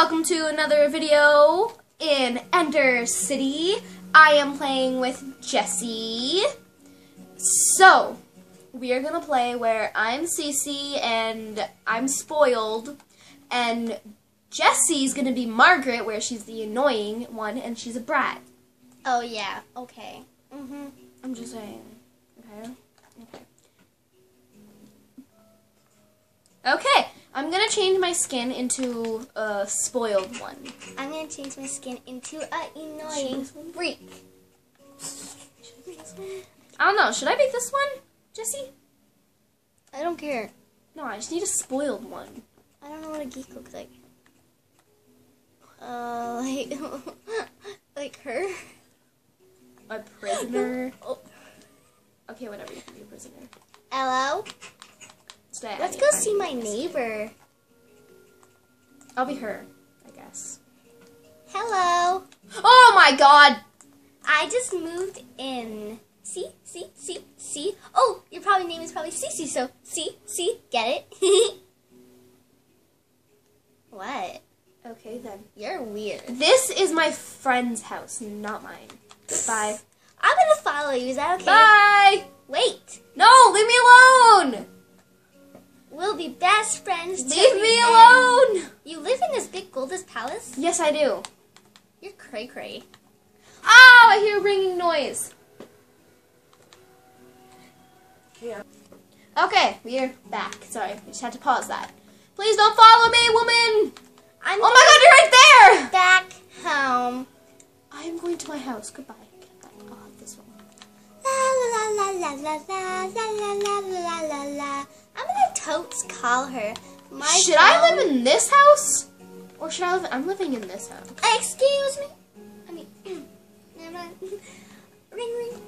welcome to another video in Ender City. I am playing with Jesse. So, we are gonna play where I'm Cece and I'm spoiled, and Jessie's gonna be Margaret, where she's the annoying one and she's a brat. Oh yeah. Okay. Mhm. I'm just saying. Okay. Change my skin into a spoiled one. I'm gonna change my skin into a annoying freak. I don't know. Should I make this one, Jesse? I don't care. No, I just need a spoiled one. I don't know what a geek looks like. Uh, like, like her. A prisoner. Oh. Okay, whatever. You can be a prisoner. Hello. Let's go see my neighbor. I'll be her, I guess. Hello. Oh my god! I just moved in. See, see, see, see. Oh, your probably name is probably Cece. So see, see, get it? what? Okay then. You're weird. This is my friend's house, not mine. Goodbye. I'm gonna follow you. Is that okay? Bye! Wait. No, leave me alone! We'll be best friends. Leave the me end. alone! You live in this big Goldest Palace? Yes, I do. You're cray cray. Ow! I hear a ringing noise. Yeah. Okay, we're back. Sorry, I just had to pause that. Please don't follow me, woman! I'm Oh my god, you're right there! back home. I am going to my house. Goodbye. Goodbye. I'll have this one. La la la la la la la la la la la la. Totes call her. My should I live in this house? Or should I live? I'm living in this house. Uh, excuse me. I mean, never mind. Ring ring.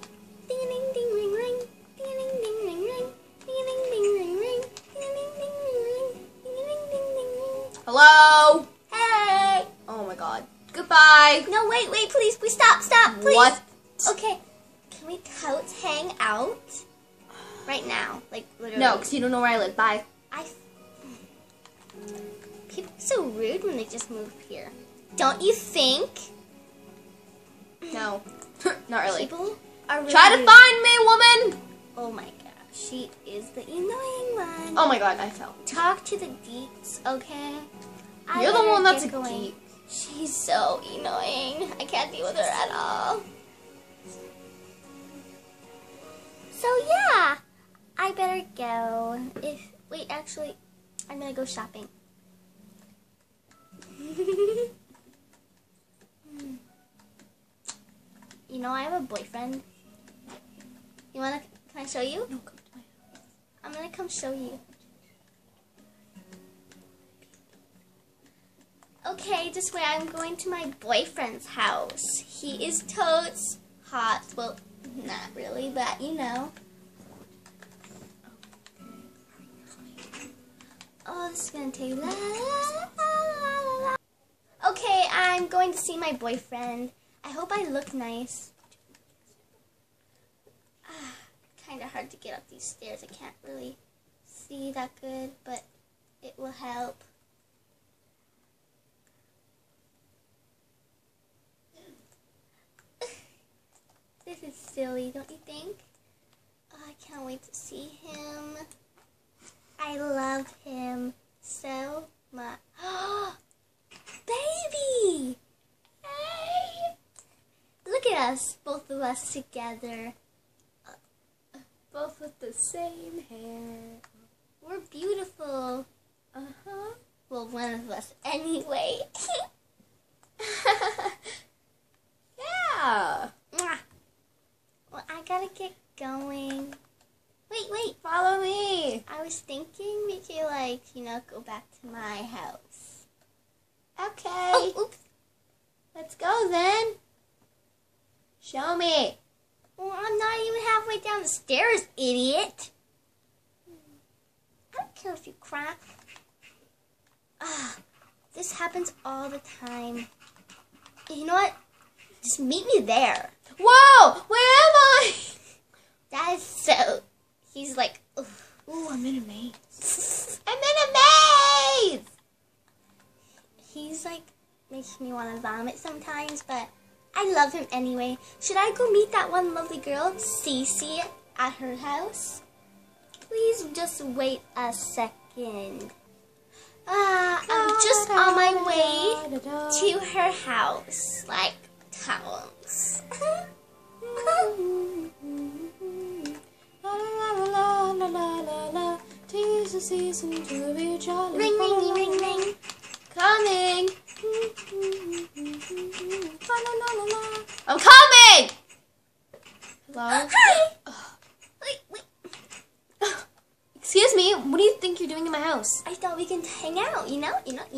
Ding a ding ding ring ring. Ding a ding ding ring ring. Ding a ding ding ring ring. Ding a ding ding ring ring. Ding a ding ding ding ring. Hello? Hey. Oh my god. Goodbye. No, wait, wait, please, please stop, stop, please. What? Okay, can we totes hang out right now? Like literally. No, because you don't know where I live. Bye. I. People are so rude when they just move here. Don't you think? No. Not really. People are really Try to rude. find me, woman! Oh my gosh, she is the annoying one. Oh my god, I fell. Talk to the geeks, okay? You're the one that's a going. geek. She's so annoying. I can't deal with her at all. Go. If wait, actually, I'm gonna go shopping. You know, I have a boyfriend. You wanna? Can I show you? No, come to my house. I'm gonna come show you. Okay, this way I'm going to my boyfriend's house. He is totes hot. Well, not really, but you know. Oh, this is gonna take la la la. Okay, I'm going to see my boyfriend. I hope I look nice. Ah, kind of hard to get up these stairs. I can't really see that good, but it will help. this is silly, don't you think? Oh, I can't wait to see him. I love him so much. Baby! Hey! Look at us, both of us together. Both with the same hair. We're beautiful. Uh huh. Well, one of us anyway. yeah. Well, I gotta get going. Wait, wait. Follow me. I was thinking we could, like, you know, go back to my house. Okay. Oh, oops. Let's go then. Show me. Well, I'm not even halfway down the stairs, idiot. I don't care if you cry. Ah, this happens all the time. You know what? Just meet me there. Whoa! Where am I? That is so. He's like, oof. Ooh, I'm in a maze. I'm in a maze. He's like makes me want to vomit sometimes, but I love him anyway. Should I go meet that one lovely girl, Cece, at her house? Please just wait a second. Ah, I'm just on my way to her house, like towels.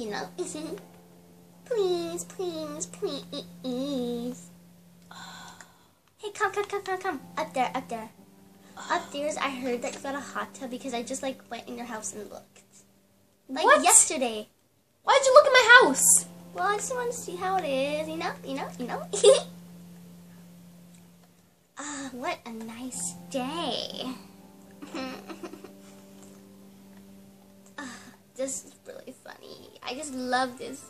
you know, please, please, please. Hey, come, come, come, come, come. Up there, up there. Upstairs, I heard that you got a hot tub because I just like went in your house and looked. Like What? yesterday. Why'd you look at my house? Well, I just want to see how it is. You know, you know, you know. Ah, what a nice day. This is really funny. I just love this.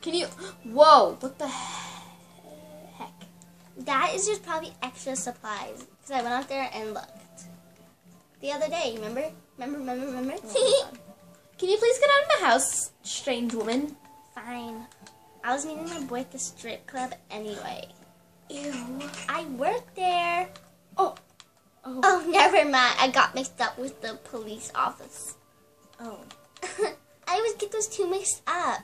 Can you? Whoa! What the heck? That is just probably extra supplies because I went out there and looked the other day. Remember? Remember? Remember? Remember? Oh. Can you please get out of my house, strange woman? Fine. I was meeting my boy at the strip club anyway. Ew. I work there. Oh. Oh. Oh, never mind. I got mixed up with the police office. Oh. I always get those two mixed up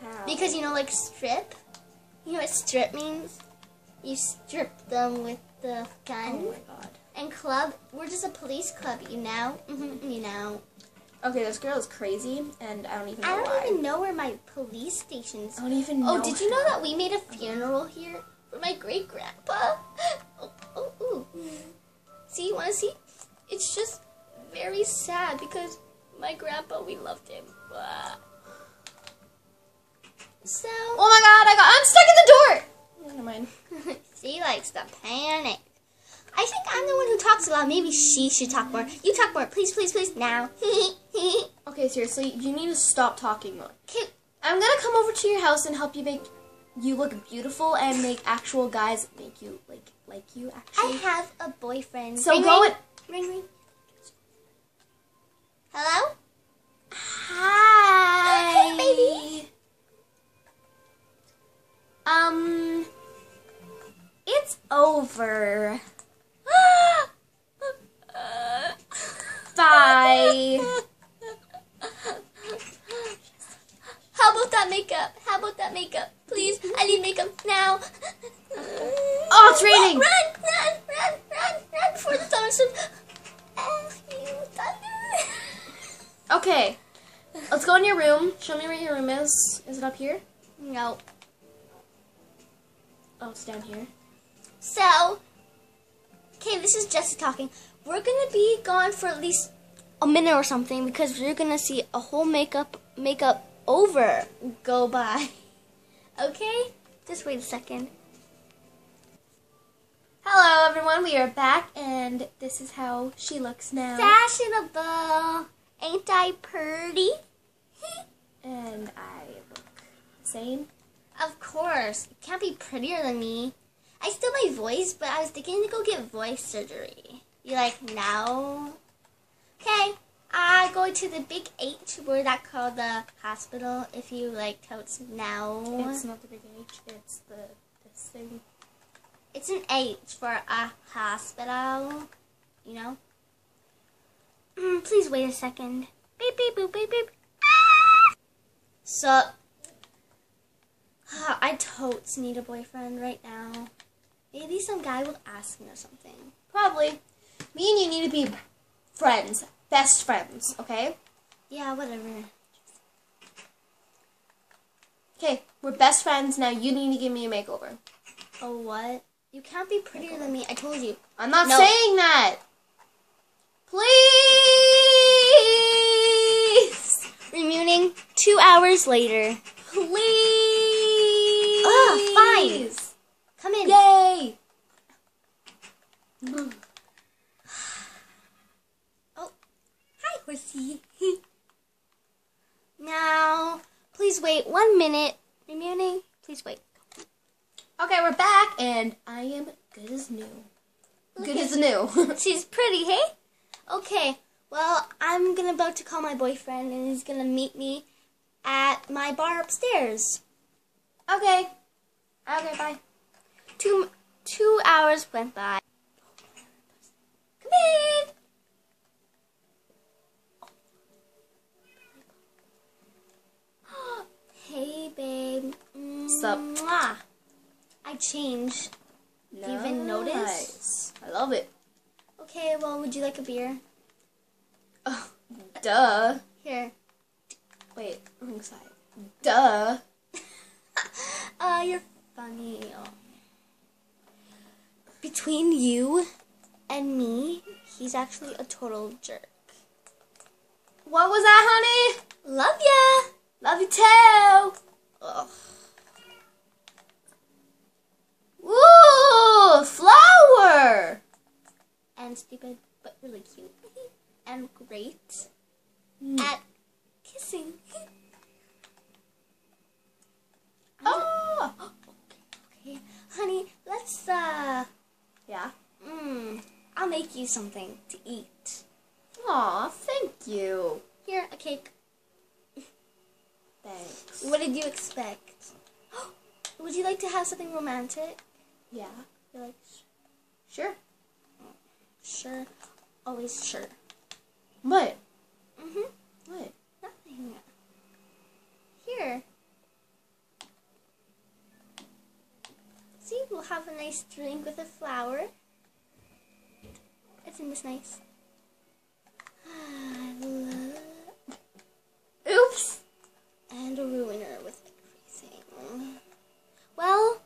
How? because you know, like strip. You know what strip means? You strip them with the gun. Oh my god. And club, we're just a police club, you know. hmm you know. Okay, this girl is crazy, and I don't even know I don't why. even know where my police station's. I don't even know. Oh, did you know that we made a funeral here for my great grandpa? Oh, oh, ooh. See, you want to see? It's just very sad because my grandpa, we loved him. So, Oh my god! I got. I'm stuck in the door. Never mind. she likes to panic. I think I'm the one who talks a lot. Maybe she should talk more. You talk more, please, please, please, now. Okay, seriously, you need to stop talking more. Cute. I'm gonna come over to your house and help you make you look beautiful and make actual guys make you like like you actually. I have a boyfriend. So ring, go ring, and ring, ring. Hello? hi, Hey, baby. Um, it's over. Bye. How about that makeup? How about that makeup? Please, I need makeup now. Oh, it's raining. Run, run, run, run, run before the thunderstorm. Oh, you thunder. Okay, let's go in your room. Show me where your room is. Is it up here? No. Oh, it's down here. So, okay, this is Jesse talking. We're gonna be gone for at least a minute or something because we're gonna see a whole makeup makeup over go by. Okay? Just wait a second. Hello, everyone. We are back, and this is how she looks now. Fashionable. Ain't I pretty? And I look the same. Of course. It can't be prettier than me. I still my voice, but I was thinking to go get voice surgery. You like now? Okay. I go to the big H where that called the hospital if you like totes now. It's not the big H. It's the this thing. It's an H for a hospital. You know? Mm, please wait a second. Beep beep boop beep beep. So I totes need a boyfriend right now. Maybe some guy will ask me or something. Probably. Me and you need to be friends, best friends. Okay. Yeah, whatever. Okay, we're best friends now. You need to give me a makeover. Oh what? You can't be prettier than me. I told you. I'm not No. saying that. Please. Remuning two hours later. Please. Ugh, fine. Come in. Yay. Oh, hi, horsey. now, please wait one minute. Hermione, please wait. Okay, we're back, and I am good as new. Good as new. She's pretty, hey? Okay, well, I'm gonna about to call my boyfriend and he's gonna meet me at my bar upstairs. okay. Okay, bye. Two two hours went by. Come in. Hey, babe. Sup? Mwah. I changed. you even notice? Nice. I love it. Okay, well, would you like a beer? Oh, duh. Here. Wait, wrong side. Duh. Uh, you're funny. Between you and me, he's actually a total jerk. What was that, honey? Love ya! Love you too. Ugh. Ooh, flower. And stupid, but really cute. and great Mm. at kissing. Oh. okay, okay, honey, let's, uh, Yeah. mmm, I'll make you something to eat. Aw, thank you. Here, a cake. Thanks. What did you expect? Would you like to have something romantic? Yeah. You're like, Sure. Sure, always sure. What? Mm-hmm. What? Nothing. Here. See, we'll have a nice drink with a flower. Isn't this nice? I love Oops. and a ruiner with everything. Well,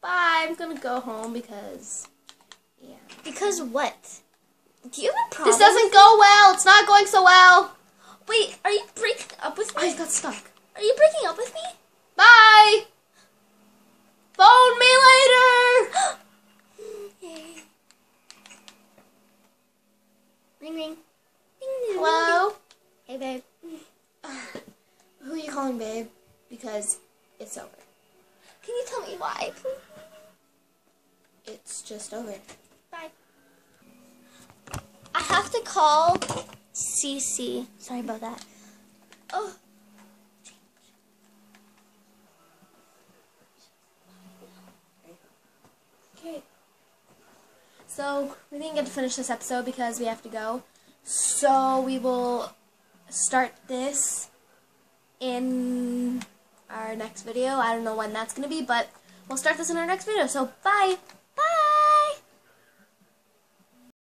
Bye. I'm gonna go home because. Yeah. because what? Do you have a problem? This doesn't go well. It's not going so well. Wait, are you breaking up with me? I got stuck. Are you breaking up with me? Bye. Phone me later. Ring ring. Ding, ding, ding, Hello. Hey babe. Who are you calling, babe? Because it's over. Can you tell me why, please? It's just over. To call Cece. Sorry about that. Oh. Okay. So we didn't get to finish this episode because we have to go. So we will start this in our next video. I don't know when that's gonna be, but we'll start this in our next video. So bye.